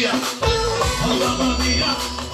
Sesine mia. Oh mamma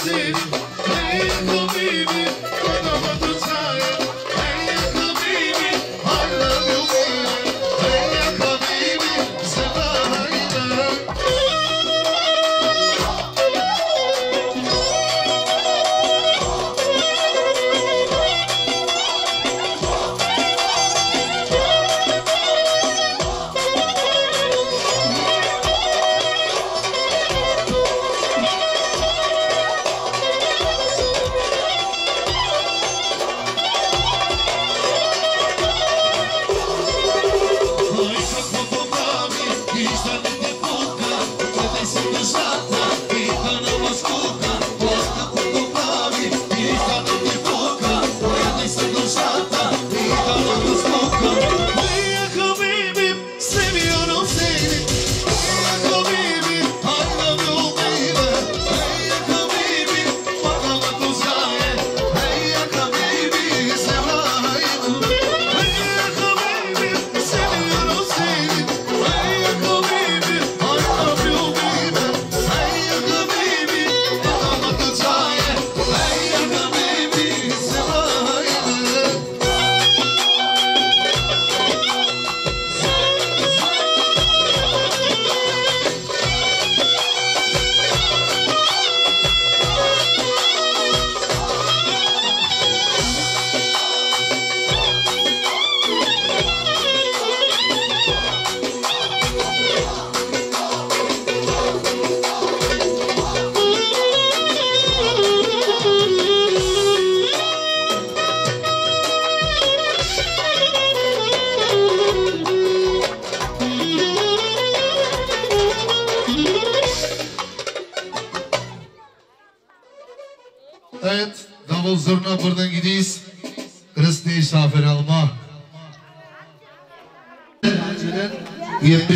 See. In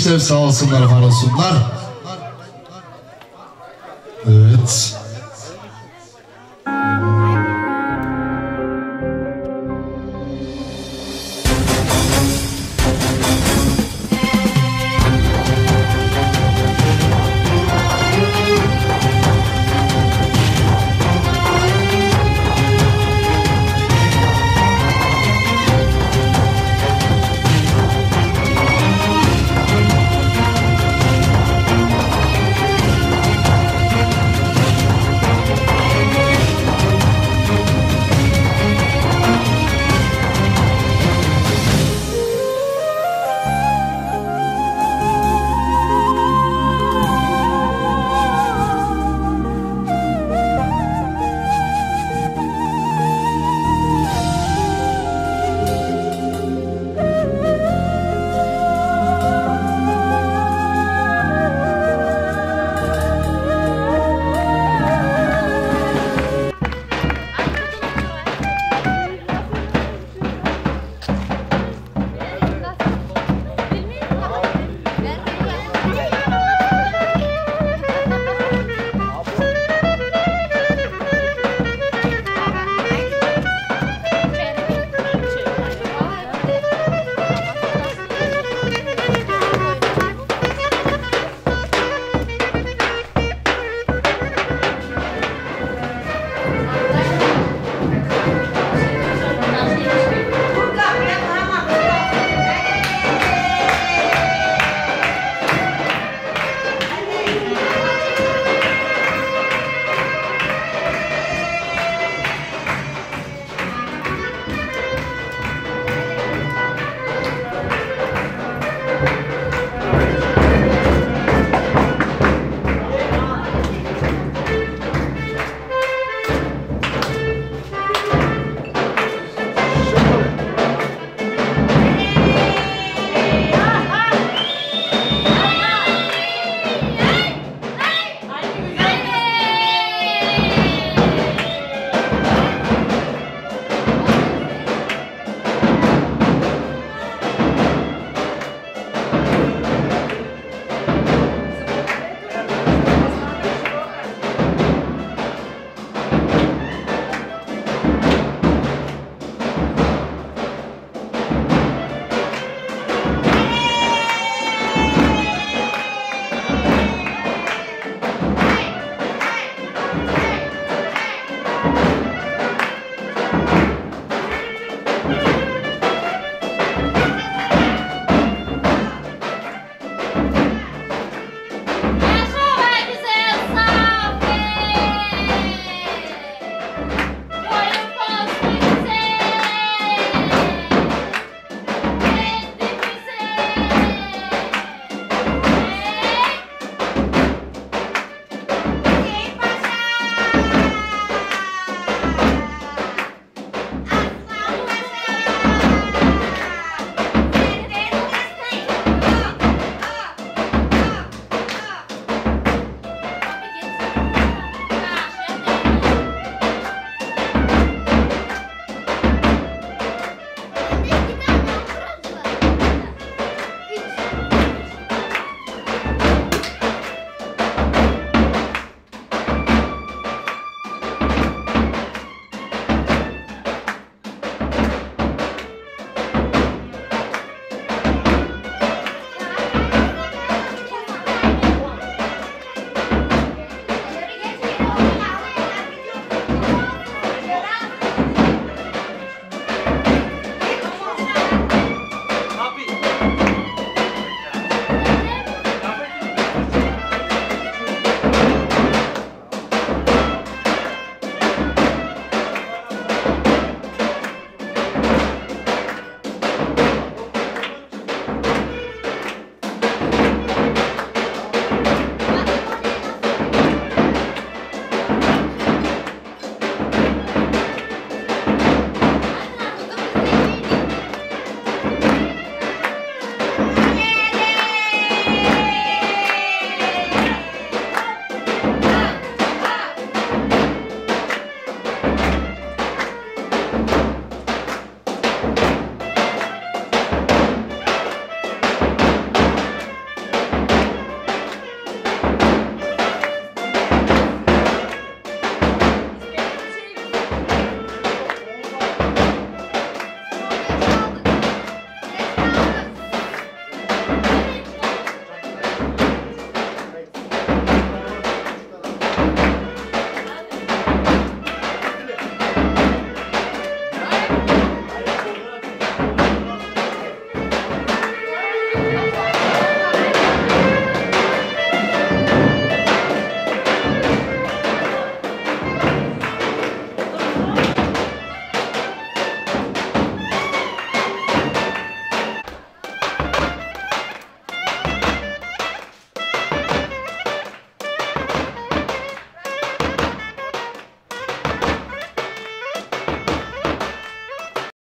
70'ler sağ olsunlar var olsunlar.